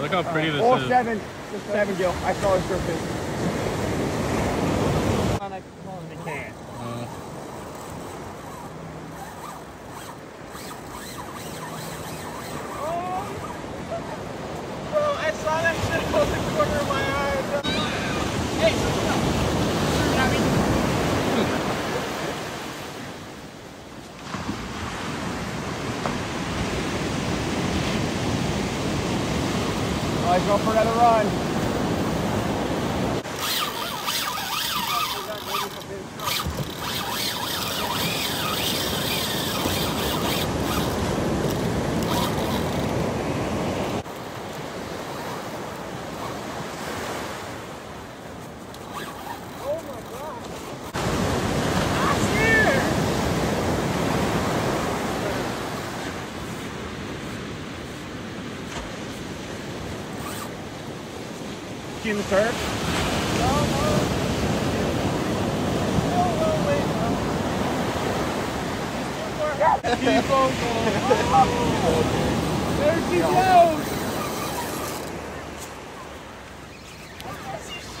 Look how pretty this is. seven. Just seven, Gil. I saw his surface. Uh, Bro, I saw that shit out the corner of my eye. Hey, Going for another run. See in the turf? There she goes!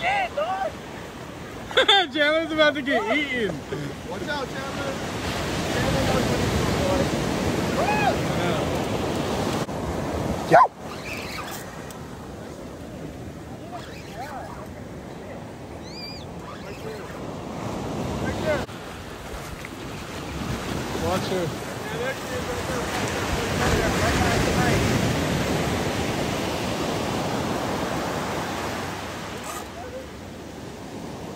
Shit, dog! Chandler's about to get eaten. Watch out, Chandler! Chandler knows what he's doing, boy. Watch her.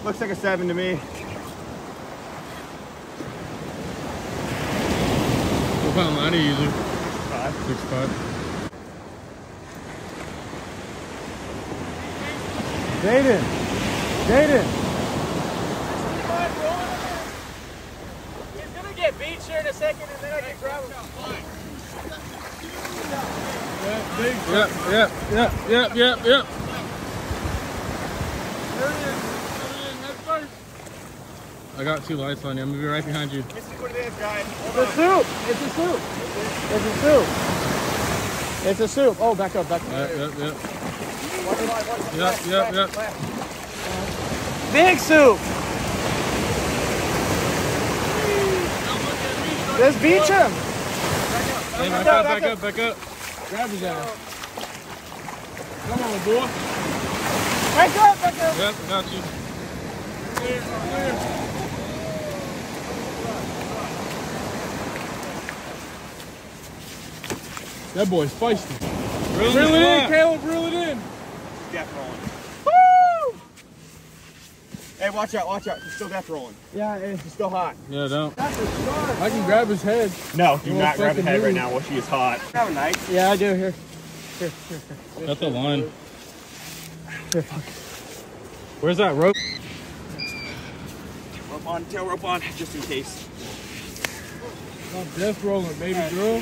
Looks like a seven to me. What kind of line are you using? Six five. Jaden! Jaden! He's gonna get beat here in a second and then I can grab him. Yep, yep, yep, yep, yep, yep. I got two lights on you. I'm gonna be right behind you. This is what it is, guys. It's a soup. It's a soup. It's a soup. It's a soup. Oh, back up, back up. Yep, yep, yep. Watch the line, watch the Yep, yep, yep. Big soup. Let's beach him. Hey, back up, back up, back up. Grab his ass. Come on, boy. Back up, back up. Yep, got you. That boy's feisty. Reel, Reel it in, in, Caleb, reel it in. Death rolling. Hey, watch out, watch out. He's still death rolling. Yeah, it's He's still hot. Yeah, don't. I can grab his head. No, do not grab his fucking head right now while she is hot. Have a knife. yeah, I do here. Got the line. Where's that rope? Rope on, tail rope on, just in case. Stop death rolling, baby girl.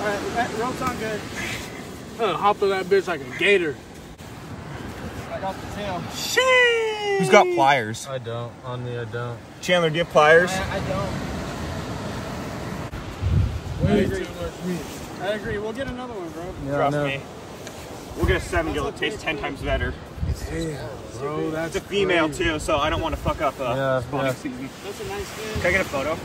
All right, that rope's on good. I'm gonna hop in that bitch like a gator. I got the tail. Who's got pliers? I don't. On me, I don't. Chandler, do you have pliers? I, I don't. Way agree. too much meat. I agree. We'll get another one, bro. Yeah, Trust no. me. We'll get a seven gill. It tastes ten times better. Damn, bro, that's It's a female crazy. too, so I don't want to fuck up uh, Yeah, spawning yeah. season. That's a nice fish. Can I get a photo?